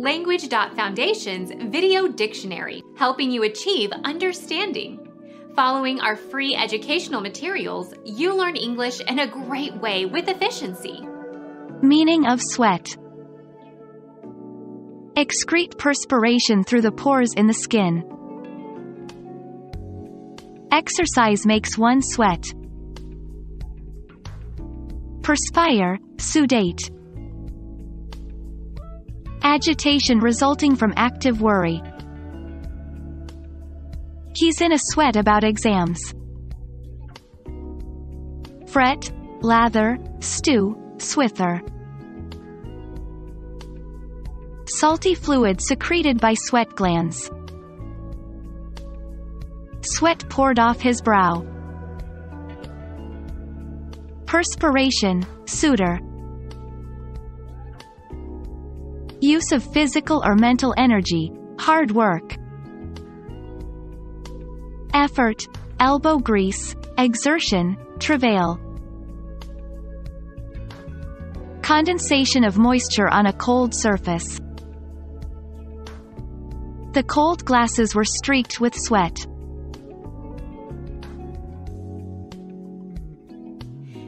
Language.Foundation's Video Dictionary, helping you achieve understanding. Following our free educational materials, you learn English in a great way with efficiency. Meaning of sweat. Excrete perspiration through the pores in the skin. Exercise makes one sweat. Perspire, sudate. Agitation resulting from active worry. He's in a sweat about exams. Fret, lather, stew, swither. Salty fluid secreted by sweat glands. Sweat poured off his brow. Perspiration, sudor. Use of physical or mental energy, hard work. Effort, elbow grease, exertion, travail. Condensation of moisture on a cold surface. The cold glasses were streaked with sweat.